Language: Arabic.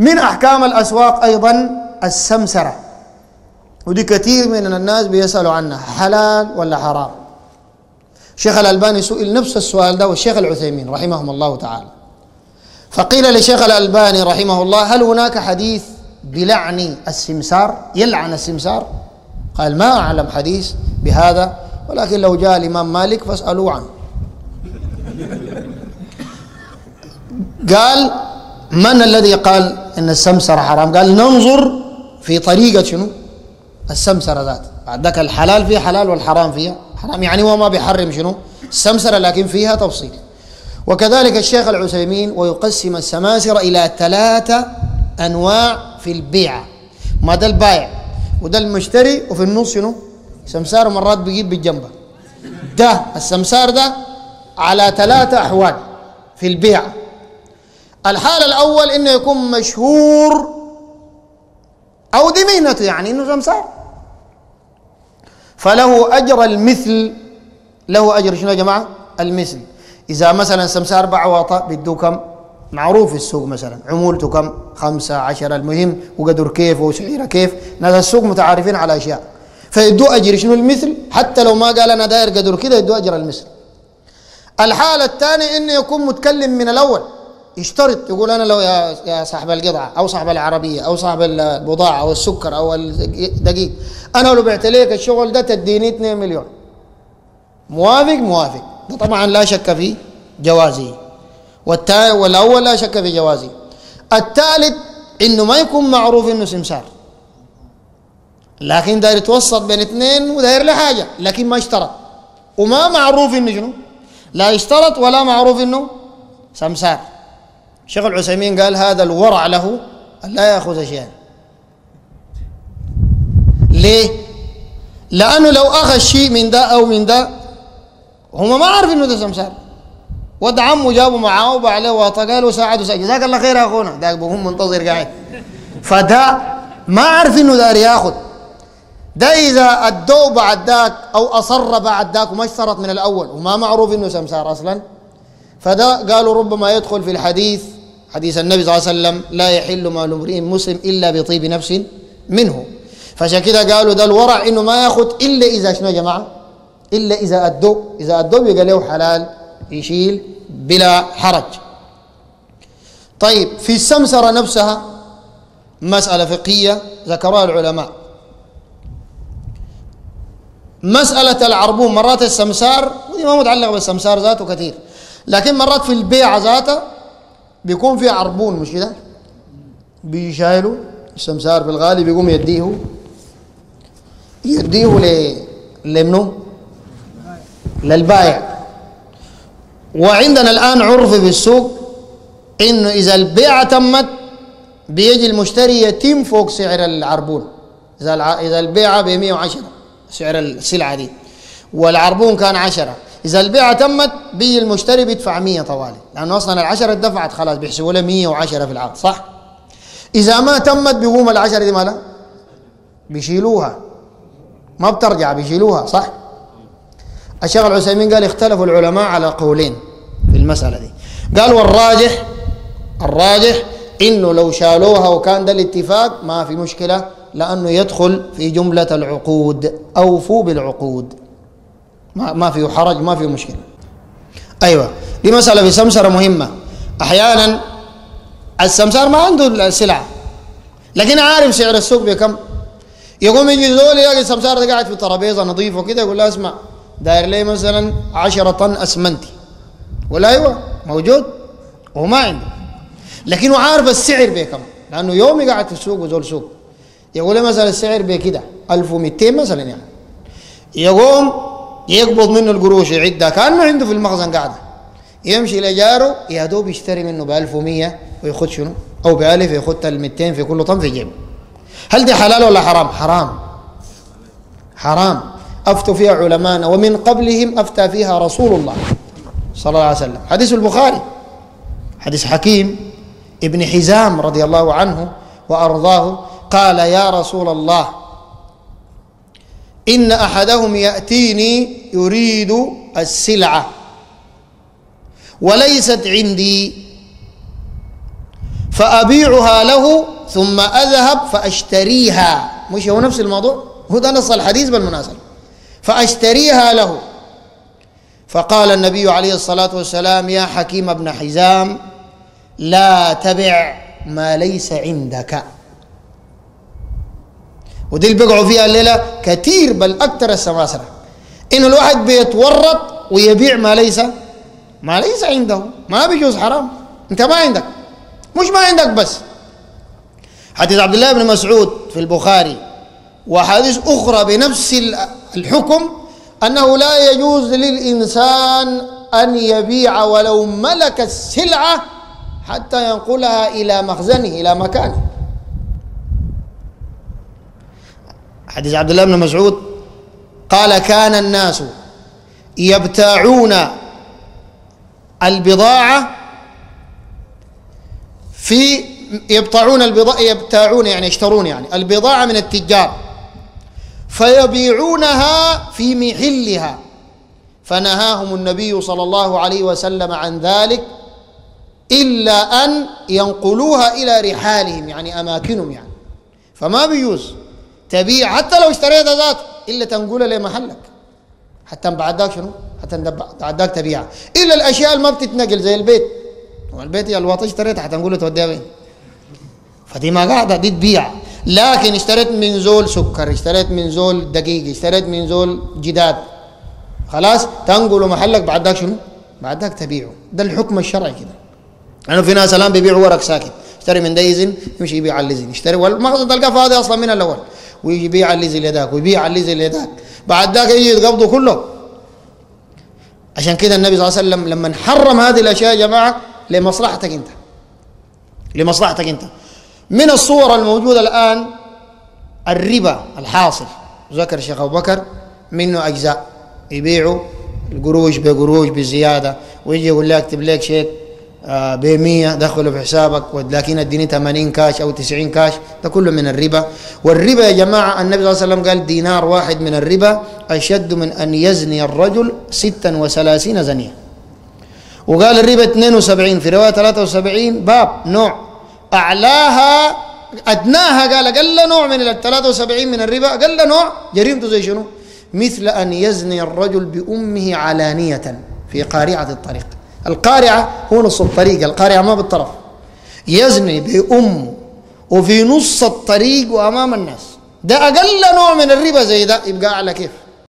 من أحكام الأسواق أيضا السمسرة. ودي كثير من الناس بيسألوا عنها حلال ولا حرام؟ الشيخ الألباني سئل نفس السؤال ده والشيخ العثيمين رحمهم الله تعالى. فقيل للشيخ الألباني رحمه الله هل هناك حديث بلعن السمسار؟ يلعن السمسار؟ قال ما أعلم حديث بهذا ولكن لو جاء الإمام مالك فاسألوا عنه. قال من الذي قال إن السمسرة حرام. قال ننظر في طريقة شنو؟ السمسرة ذات. ذاك الحلال فيها حلال والحرام فيها حرام. يعني هو ما بيحرم شنو؟ السمسرة لكن فيها تفصيل. وكذلك الشيخ العثيمين ويقسم السماسرة إلى ثلاثة أنواع في البيع. ما ده البايع وده المشتري وفي النص شنو؟ سمسار مرات بيجيب بالجنبة. ده السمسار ده على ثلاثة أحوال في البيع. الحال الأول إنه يكون مشهور. أو دي مهنته يعني إنه سمسار فله أجر المثل. له أجر شنو يا جماعة؟ المثل. إذا مثلا سمسار باع وطأ بده كم؟ معروف في السوق مثلا. عمولته كم؟ خمسة عشرة. المهم وقدر كيف وسعيره كيف. ناس السوق متعارفين على أشياء. فيدوا أجر شنو المثل؟ حتى لو ما قال أنا داير قدر كده يدوا أجر المثل. الحالة الثانية إنه يكون متكلم من الأول. يشترط يقول أنا لو يا صاحب القطعة أو صاحب العربية أو صاحب البضاعة أو السكر أو الدقيق أنا لو بعت لك الشغل ده تديني 2 مليون. موافق؟ موافق. ده طبعا لا شك في جوازه والتا... والأول لا شك في جوازه الثالث إنه ما يكون معروف إنه سمسار لكن داير يتوسط بين اثنين وداير له حاجة لكن ما اشترط. وما معروف إنه شنو؟ لا اشترط ولا معروف إنه سمسار الشيخ العثيمين قال هذا الورع له أن لا يأخذ شيئا. ليه؟ لأنه لو أخذ شيء من ده أو من ده هم ما عارف إنه ده سمسار. ود عمه جابه معاه وباع له واطا قال وساعده. ساعد جزاك الله خير يا أخونا. ده منتظر قاعد. فده ما عارف إنه دار يأخذ. ده إذا أدوه بعد ذاك أو أصر بعد ذاك وما اشترط من الأول وما معروف إنه سمسار أصلا. فده قالوا ربما يدخل في الحديث حديث النبي صلى الله عليه وسلم لا يحل مال امرئ مسلم إلا بطيب نفس منه. فعشان كده قالوا ده الورع إنه ما يأخذ إلا إذا شنو يا جماعة؟ إلا إذا ادوه إذا ادوه يبقى له حلال يشيل بلا حرج. طيب في السمسرة نفسها مسألة فقهية ذكرها العلماء. مسألة العربون مرات السمسار ودي ما متعلقة بالسمسار ذاته كثير. لكن مرات في البيع ذاته بيكون في عربون مش كده؟ بيشايلوا السمسار في الغالب يقوم يديه. يديه ل لمنو؟ للبايع. وعندنا الآن عرف في السوق إنه إذا البيعة تمت بيجي المشتري يتم فوق سعر العربون. إذا. إذا البيعة ب 110 سعر السلعة دي. والعربون كان 10 إذا البيعة تمت بيجي المشتري بيدفع 100 طوالي. لأنه أصلا العشرة اتدفعت خلاص بيحسبوا له 110 في العقد صح؟ إذا ما تمت بيقوم العشرة دي مالها بيشيلوها. ما بترجع بيشيلوها صح؟ الشيخ العثيمين قال اختلفوا العلماء على قولين في المسألة دي. قال والراجح الراجح إنه لو شالوها وكان ده الاتفاق ما في مشكلة لأنه يدخل في جملة العقود أوفوا بالعقود. ما ما فيه حرج ما فيه مشكلة. أيوة. دي مسألة في سمسرة مهمة. أحيانا السمسار ما عنده السلعة. لكن عارف سعر السوق بكم يقوم يجي زول يلاقي السمسار ده قاعد في ترابيزة نظيفة كده يقول له اسمع داير لي مثلا 10 طن أسمنتي. ولا أيوه موجود وهو ما عنده. لكنه عارف السعر بكم لأنه يومي قاعد في السوق وزول سوق. يقول لي مثلا السعر بكده 1200 مثلا يعني. يقوم يقبض منه القروش يعدها. كأنه عنده في المخزن قاعدة. يمشي لجاره يا دوب يشتري منه ب 1100 وياخذ شنو؟ أو ب 1000 ياخذ ال 200 في كل طن في جيبه هل دي حلال ولا حرام؟ حرام. حرام. أفتوا فيها علماءنا. ومن قبلهم أفتى فيها رسول الله صلى الله عليه وسلم. حديث البخاري. حديث حكيم ابن حزام رضي الله عنه وأرضاه. قال يا رسول الله إن أحدهم يأتيني يريد السلعة. وليست عندي. فأبيعها له ثم أذهب فأشتريها. مش هو نفس الموضوع؟ هو ده نص الحديث بالمناسبة. فأشتريها له. فقال النبي عليه الصلاة والسلام يا حكيم بن حزام لا تبع ما ليس عندك. ودي اللي بيقعوا فيها الليلة كثير بل أكثر السماسرة. إنه الواحد بيتورط ويبيع ما ليس ما ليس عنده ما بيجوز حرام. أنت ما عندك. مش ما عندك بس. حديث عبد الله بن مسعود في البخاري وحديث أخرى بنفس الحكم أنه لا يجوز للإنسان أن يبيع ولو ملك السلعة حتى ينقلها إلى مخزنه إلى مكانه. حديث عبد الله بن مسعود قال كان الناس يبتاعون البضاعة في يبتاعون البضاعة يبتاعون يعني يشترون يعني البضاعة من التجار فيبيعونها في محلها فنهاهم النبي صلى الله عليه وسلم عن ذلك إلا أن ينقلوها إلى رحالهم يعني أماكنهم يعني فما بيجوز. تبيع حتى لو اشتريت ذات إلا تنقلها لمحلك حتى بعد ذاك شنو؟ حتى بعد ذاك تبيعها إلا الأشياء اللي ما بتتنقل زي البيت. والبيت يا الواطي اشتريتها حتنقول توديها وين؟ فدي ما قاعدة دي تبيع. لكن اشتريت من زول سكر اشتريت من زول دقيق اشتريت من زول جداد. خلاص تنقله محلك بعد ذاك شنو؟ بعد ذاك تبيعه. ده الحكم الشرعي كده. لأنه في ناس الآن بيبيعوا ورق ساكت. اشتري من ده يزن يمشي يبيع على الليزن يشتري والمقصد تلقاه فاضي أصلا من الأول. ويبيع على الليزن لذاك ويبيع على الليزن لذاك بعد ذاك يجي يقبضه كله. عشان كده النبي صلى الله عليه وسلم لما حرم هذه الأشياء يا جماعة لمصلحتك أنت. لمصلحتك أنت. من الصور الموجودة الآن الربا الحاصل. ذكر الشيخ أبو بكر منه أجزاء. يبيعوا القروش بقروش بزيادة ويجي يقول لك اكتب لك شيك. ب 100 دخله في حسابك لكن اديني 80 كاش أو 90 كاش ده كله من الربا. والربا يا جماعة النبي صلى الله عليه وسلم قال دينار واحد من الربا أشد من أن يزني الرجل 36 زنية. وقال الربا 72 في رواية 73 باب نوع. أعلاها أدناها قال أقل نوع من ال 73 من الربا أقل نوع. جريمته زي شنو؟ مثل أن يزني الرجل بأمه علانية في قارعة الطريق. القارعة هو نص الطريق القارعة ما بالطرف. يزني بأمه وفي نص الطريق وأمام الناس. ده أقل نوع من الربا زي ده يبقى على كيف؟